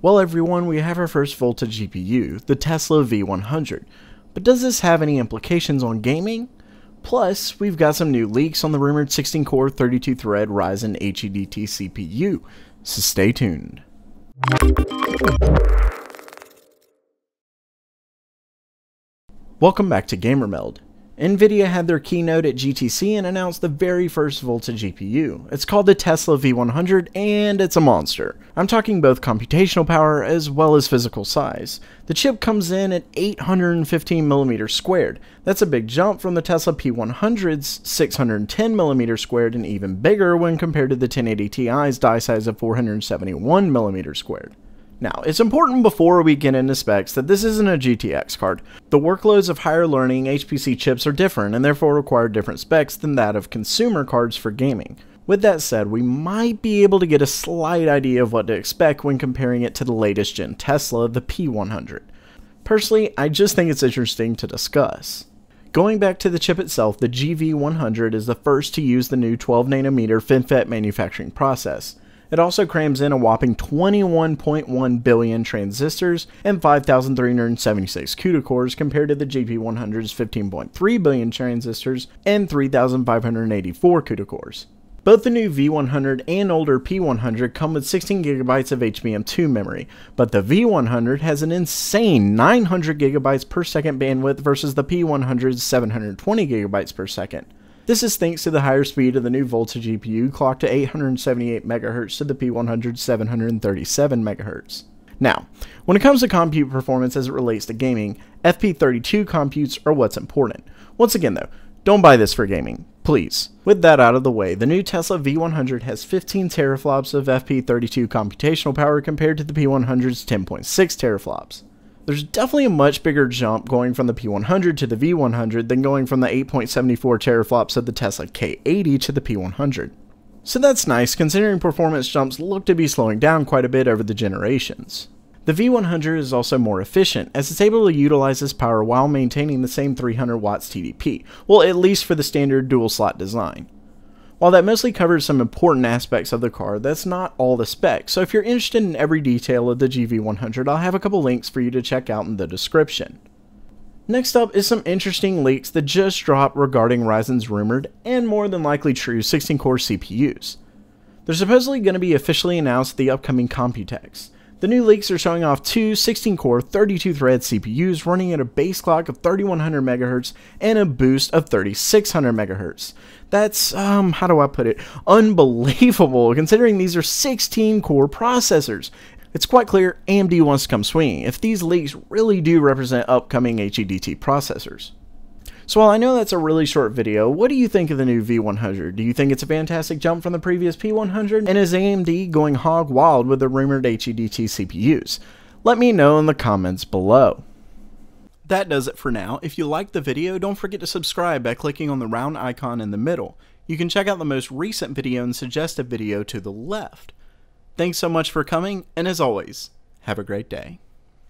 Well everyone, we have our first Volta GPU, the Tesla V100. But does this have any implications on gaming? Plus, we've got some new leaks on the rumored 16-core 32-thread Ryzen HEDT CPU, so stay tuned. Welcome back to GamerMeld. Nvidia had their keynote at GTC and announced the very first Volta GPU. It's called the Tesla V100 and it's a monster. I'm talking both computational power as well as physical size. The chip comes in at 815mm squared. That's a big jump from the Tesla P100's 610mm squared and even bigger when compared to the 1080 Ti's die size of 471mm squared. Now, it's important before we get into specs that this isn't a GTX card. The workloads of higher learning HPC chips are different and therefore require different specs than that of consumer cards for gaming. With that said, we might be able to get a slight idea of what to expect when comparing it to the latest gen Tesla, the P100. Personally, I just think it's interesting to discuss. Going back to the chip itself, the GV100 is the first to use the new 12nm FinFET manufacturing process. It also crams in a whopping 21.1 billion transistors and 5,376 CUDA cores compared to the GP100's 15.3 billion transistors and 3,584 CUDA cores. Both the new V100 and older P100 come with 16GB of HBM2 memory, but the V100 has an insane 900GB per second bandwidth versus the P100's 720GB per second. This is thanks to the higher speed of the new Volta GPU clocked to 878 MHz to the P100's 737 MHz. Now, when it comes to compute performance as it relates to gaming, FP32 computes are what's important. Once again though, don't buy this for gaming, please. With that out of the way, the new Tesla V100 has 15 teraflops of FP32 computational power compared to the P100's 10.6 teraflops. There's definitely a much bigger jump going from the P100 to the V100 than going from the 8.74 teraflops of the Tesla K80 to the P100. So that's nice considering performance jumps look to be slowing down quite a bit over the generations. The V100 is also more efficient as it's able to utilize this power while maintaining the same 300 watts TDP, well at least for the standard dual slot design. While that mostly covers some important aspects of the car, that's not all the specs, so if you're interested in every detail of the GV100, I'll have a couple links for you to check out in the description. Next up is some interesting leaks that just dropped regarding Ryzen's rumored, and more than likely true, 16-core CPUs. They're supposedly going to be officially announced at the upcoming Computex. The new leaks are showing off two 16-core 32-thread CPUs running at a base clock of 3100 MHz and a boost of 3600 MHz. That's, um, how do I put it, unbelievable considering these are 16-core processors. It's quite clear AMD wants to come swinging if these leaks really do represent upcoming HEDT processors. So while I know that's a really short video, what do you think of the new V100? Do you think it's a fantastic jump from the previous P100? And is AMD going hog wild with the rumored HEDT CPUs? Let me know in the comments below. That does it for now. If you liked the video, don't forget to subscribe by clicking on the round icon in the middle. You can check out the most recent video and suggest a video to the left. Thanks so much for coming, and as always, have a great day.